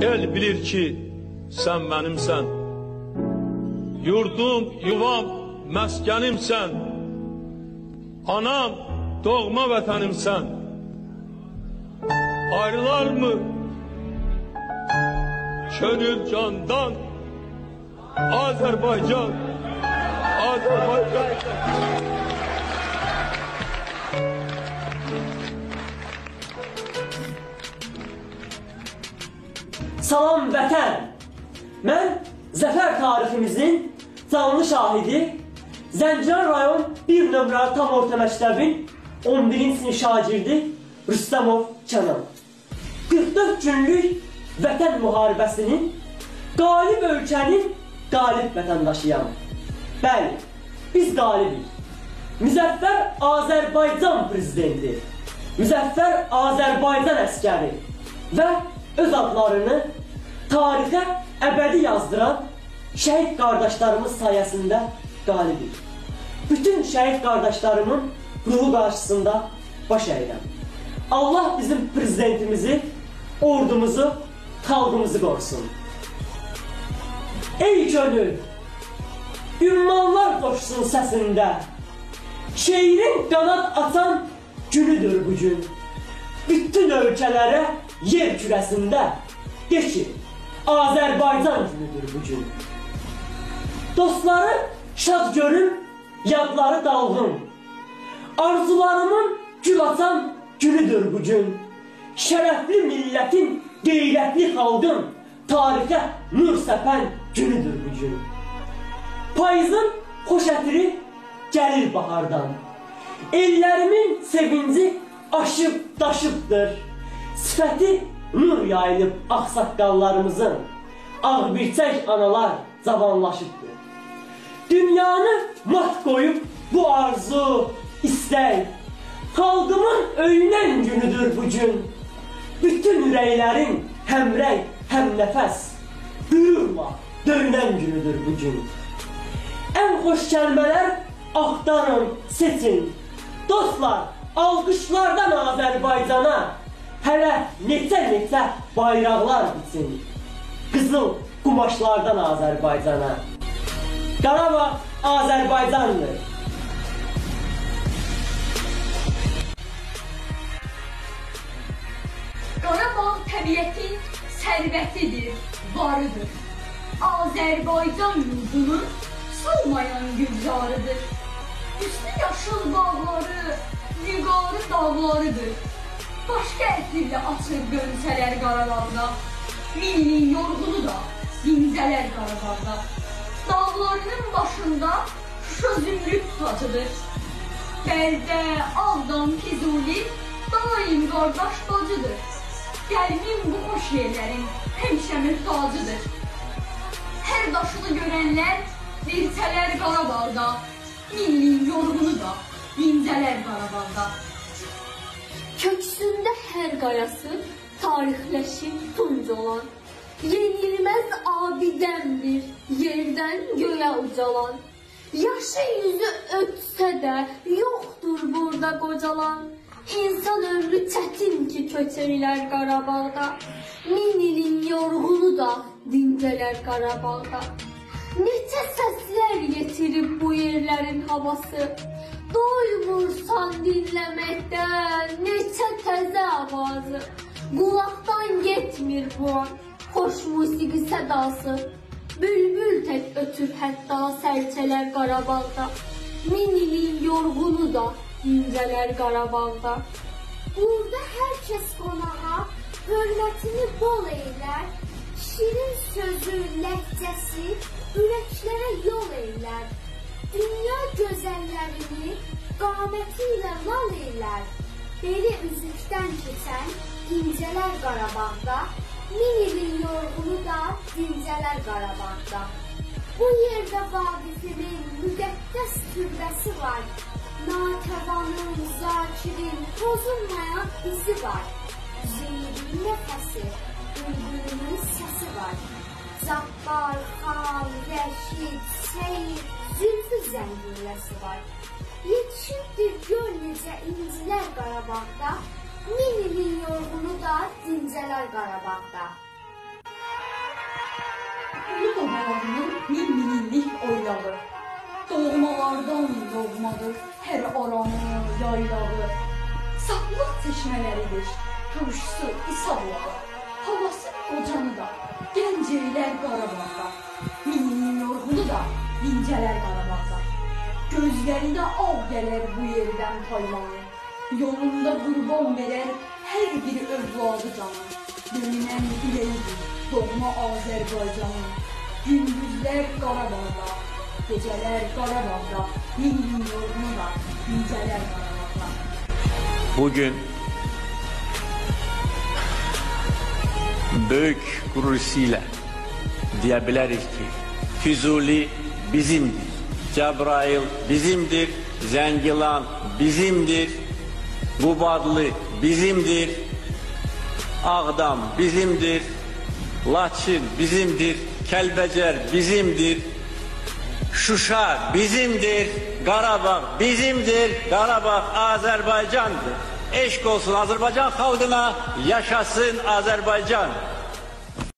El bilir ki, sən mənimsən. Yurdum, yuvam, məskənimsən. Anam, doğma vətənimsən. Ayrılar mı? Könül candan. Azərbaycan. Azərbaycan. Salam vətən! Mən zəfər tariximizin canlı şahidi Zəncəran rayon 1 nömrəli tam orta məktəbin 11-ci sinif şagirdi Rüstəmov Kənan. 44 günlük vətən müharibəsinin qalib ölkənin qalib vətəndaşıyam. Bəli, biz qalibik. Müzəffər Azərbaycan prezidenti, Müzəffər Azərbaycan əskəri və öz adlarını tarixə əbədi yazdıran şəhid qardaşlarımız sayəsində qalibik. Bütün şəhid qardaşlarımın ruhu qarşısında baş əyirəm. Allah bizim prezidentimizi, ordumuzu, xalqımızı qorusun. Ey könül, ümmanlar qoşsun səsində. Şeirin qanat atan günüdür bu gün. Bütün ölkələrə yer kürəsində ki, Azərbaycan günüdür bu gün. Dostları şad görüm, yadları dalğın. Arzularımın gül atan günüdür bu gün. Şərəfli millətin, qeyrətli xalqın tarixə nur səpən günüdür bu gün. Payızın xoş ətri gəlir bahardan. Ellərimin sevinci aşıb daşıbdır. Sifəti nur yayılıb ağsaqqallarımızın. Ağbirçək analar cavanlaşıbdır. Dünyanı mat qoyub bu arzu, istək, xalqımın öyünən günüdür bu gün. Bütün ürəklərin həmrəy, həm nəfəs, qürurla döyünən günüdür bu gün. Ən xoş kəlmələr axtarın, seçin. Dostlar, alqışlardan Azərbaycana hələ neçə-neçə bayraqlar bitsin. Qızıl qumaşlardan Azərbaycana. Qarabağ Azərbaycandır. Qarabağ təbiətin sərvətidir, varıdır. Azərbaycan yurdunun solmayan gülzarıdır. Üstü yaşıl bağları, vüqarı dağlarıdır. Başqa ətirlə açır qönçələr Qarabağda. Milli yorğunu da dincələr Qarabağda. Dağlarının başında Şuşa zümrüt tacıdır. Bərdə, Ağdam, Füzuli daim qardaş bacıdır. Qəlbim bu xoş yerlərin həmişə mühtacıdır. Hər daşını görənlər dirçələr Qarabağda, milli yorğunu da dincələr Qarabağda. Köksündə hər qayası tarixləşib tunc olan, yenilməz abidəmdir yerdən göyə ucalan. Yaşı yüzü ötsə də yoxdur burada qocalan. İnsan ömrü çətin ki köçərlər Qarabağda. Min ilin yorğunu da dincələr Qarabağda. Neçə səslər yetirib bu yerlərin havası. Doymursan dinləməkdən təzə avazı. Qulaqdan getmir bu an xoş musiqi sədası. Bülbül tək ötür hətta sərçələr Qarabağda. Min ilin yorğunu da dincələr Qarabağda. Burada hər kəs qonağa hörmətini bol eylər. Şirin sözü, ləhcəsi ürəklərə yol eylər. Dünya gözəllərini qaməti ilə lal eylər. Beli üzükdən keçən incələr Qarabağda, min ilin yorğunu da dincələr Qarabağda. Bu yerdə Vaqifimin müqəddəs türbəsi var. Natəvanın, zakirin pozulmayan izi var. Zeyrin nəfəsi, bülbülünün səsi var. Cabbar, Xan, Rəşid, Seyid, Zülfü zənginləsi var. Yetişibdir gör necə incilər Qarabağda, min ilin yorğunu da dincələr Qarabağda. Bu qabalarının min milinlik oylağı, doğmalardan doğmadır hər aranı, yaylağı. Saplıq çeşmələridir, turşusu İsa havası qocanı da, gənc eylər Qarabağda, min ilin yorğunu da dincələr Qarabağda. Gözləri av gələr bu yerdən paylanır. Yolunda qurban verər hər bir övladı canı. Dönünən ürəyidir doğma Azərbaycanın. Gündüzlər Qarabağda, gecələr Qarabağda. Minin yorğunu da, incələr Qarabağda. Bugün büyük gururuyla diyebiliriz ki Füzuli bizimdir. Cebrail bizimdir. Zengilan bizimdir. Gubadlı bizimdir. Ağdam bizimdir. Laçın bizimdir. Kelbecer bizimdir. Şuşa bizimdir. Qarabağ bizimdir. Qarabağ Azerbaycan'dır. Eşk olsun Azerbaycan halkına, yaşasın Azerbaycan.